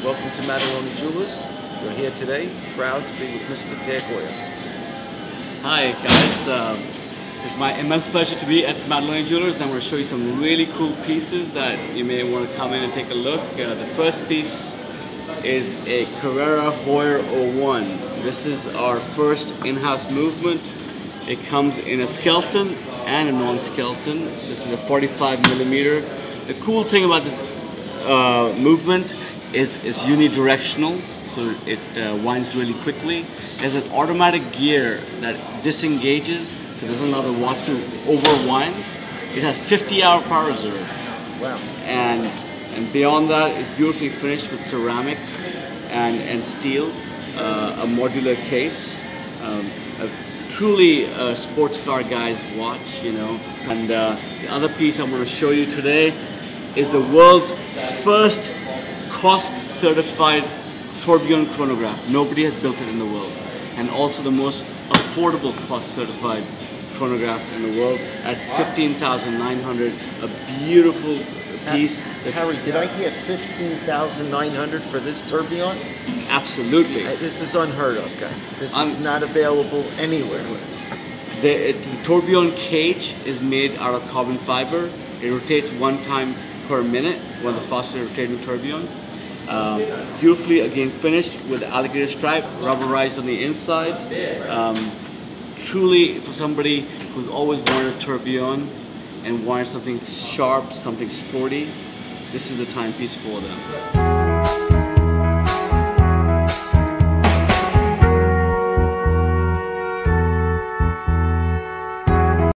Maddaloni Jewelers. We're here today, proud to be with Mr. Tag Heuer. Hi guys, uh, it's my immense pleasure to be at Maddaloni Jewelers and I'm going to show you some really cool pieces that you may want to come in and take a look. Uh, the first piece is a Carrera Heuer 01. This is our first in-house movement. It comes in a skeleton and a non-skeleton. This is a 45 millimeter. The cool thing about this uh, movement is it's unidirectional, so it uh, winds really quickly. Has an automatic gear that disengages, so there's allow watch to overwind. It has 50 hour power reserve. Wow. And, and beyond that, it's beautifully finished with ceramic and, and steel, uh, a modular case, um, a truly a sports car guy's watch, you know. And uh, the other piece I'm going to show you today is the world's first COSC certified tourbillon chronograph. Nobody has built it in the world. And also the most affordable COSC certified chronograph in the world at 15,900. A beautiful piece. Harry, did I hear 15,900 for this tourbillon? Absolutely. Uh, This is unheard of, guys. This is not available anywhere. The, the tourbillon cage is made out of carbon fiber. It rotates one time per minute, one of the faster rotating tourbillons. Um, beautifully again finished with alligator stripe, rubberized on the inside. Um, truly for somebody who's always wanted a tourbillon and wanted something sharp, something sporty, this is the timepiece for them.